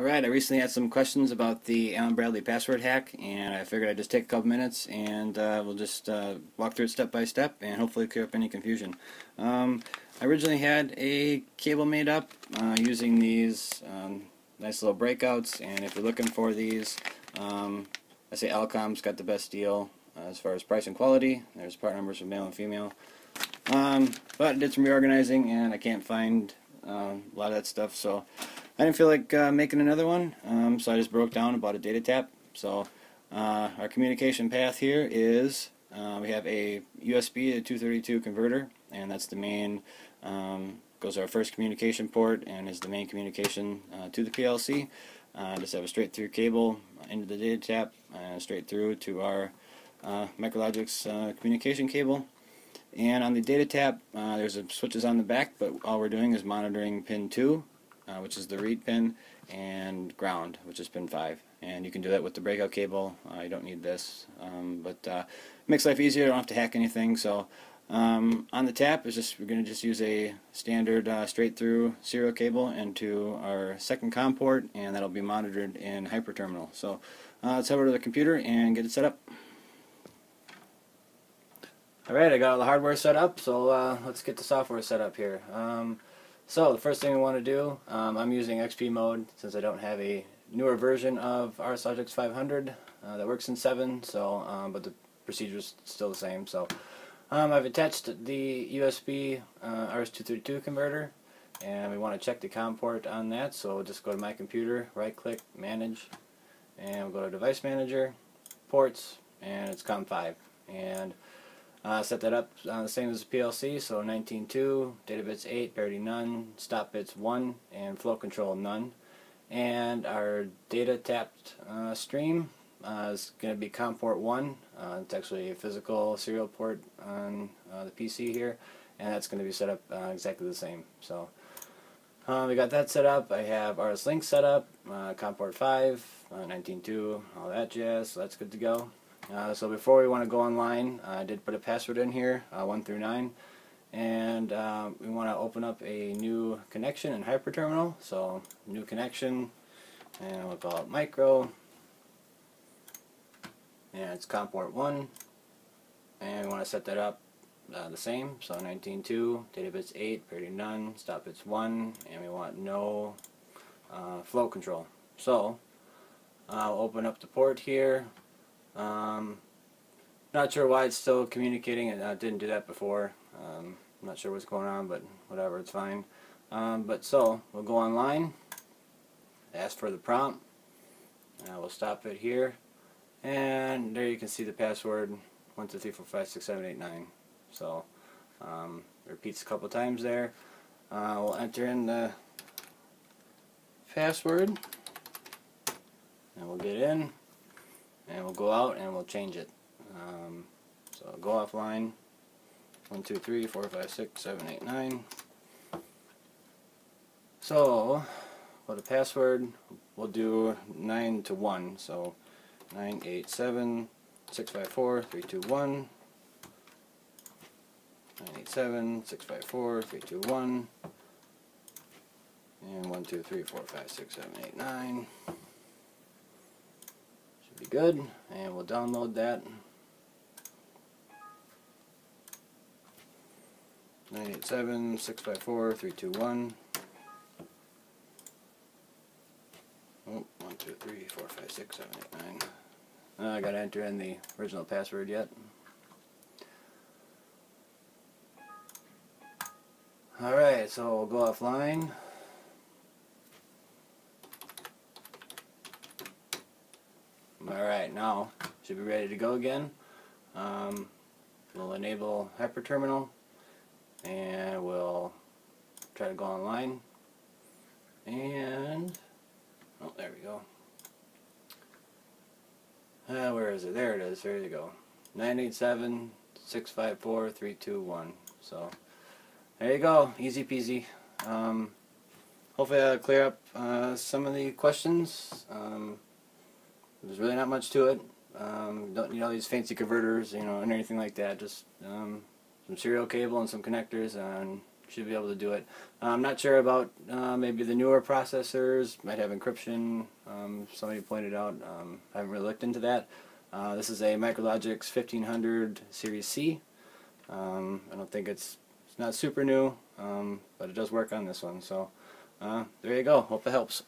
Alright, I recently had some questions about the Allen Bradley password hack, and I figured I'd just take a couple minutes and uh, we'll just uh, walk through it step by step and hopefully clear up any confusion. Um, I originally had a cable made up uh, using these um, nice little breakouts, and if you're looking for these, um, I say Alcom's got the best deal uh, as far as price and quality. There's part numbers for male and female. Um, but I did some reorganizing and I can't find uh, a lot of that stuff, so I didn't feel like uh, making another one, um, so I just broke down about a data tap. So uh, our communication path here is uh, we have a USB to 232 converter, and that's the main, um, goes to our first communication port and is the main communication uh, to the PLC. Uh, just have a straight through cable into the data tap and straight through to our uh, Micrologix communication cable. And on the data tap, there's a switches on the back, but all we're doing is monitoring pin 2 uh, which is the read pin, and ground, which is pin 5. And you can do that with the breakout cable. You don't need this, um, but uh, makes life easier. You don't have to hack anything. So um, on the tap, is just we're going to just use a standard uh, straight through serial cable into our second COM port, and that'll be monitored in HyperTerminal. So uh, let's head over to the computer and get it set up. Alright, I got all the hardware set up, so uh, let's get the software set up here. Um, so the first thing we want to do, um, I'm using XP mode since I don't have a newer version of RSLogix 500 uh, that works in 7, so um, but the procedure is still the same. So um, I've attached the USB uh, RS-232 converter, and we want to check the COM port on that. So we'll just go to my computer, right-click, manage, and we'll go to Device Manager, Ports, and it's COM5. And uh, set that up uh, the same as the PLC, so 19.2, data bits 8, parity none, stop bits 1, and flow control none. And our data tapped uh, stream uh, is going to be COM port 1. Uh, it's actually a physical serial port on uh, the PC here, and that's going to be set up exactly the same. So we got that set up. I have RS Link set up, COM port 5, 19.2, all that jazz, so that's good to go. Uh, so before we want to go online, uh, I did put a password in here, uh, 1 through 9. And um, we want to open up a new connection in HyperTerminal. So new connection, and we'll call it micro. And it's COM port 1. And we want to set that up uh, the same. So 19.2, data bits 8, parity none, stop bits 1, and we want no uh, flow control. So I'll open up the port here, um, not sure why it's still communicating. I didn't do that before. Um, I'm not sure what's going on, but whatever, it's fine. Um, but so, we'll go online, ask for the prompt, uh, we'll stop it here, and there you can see the password, 123456789. So, um, repeats a couple times there. Uh, we'll enter in the password, and we'll get in and we'll go out and we'll change it. Um, so go offline. One, two, three, four, five, six, seven, eight, nine. So, for the password, we'll do 9 to 1. So, 987 654 321 987 654 321 and 1, 2, 3, 4, 5, 6, 7, 8, 9 be good and we'll download that. 987 654 321 oh, 1, 2, 3, 4, 5, 6, 7, 8, 9 uh, I gotta enter in the original password yet. Alright so we'll go offline Alright, now should be ready to go again. Um, we'll enable HyperTerminal and we'll try to go online. And, oh, there we go. Uh, where is it? There it is. There you go. 987 654 321. So, there you go. Easy peasy. Um, hopefully I'll clear up uh, some of the questions. Um, there's really not much to it. Um, don't need all these fancy converters, you know, and anything like that. Just um, some serial cable and some connectors, and should be able to do it. I'm not sure about uh, maybe the newer processors might have encryption. Um, somebody pointed out. Um, I haven't really looked into that. Uh, this is a Micrologix 1500 Series C. Um, I don't think it's it's not super new, um, but it does work on this one. So uh, there you go. Hope it helps.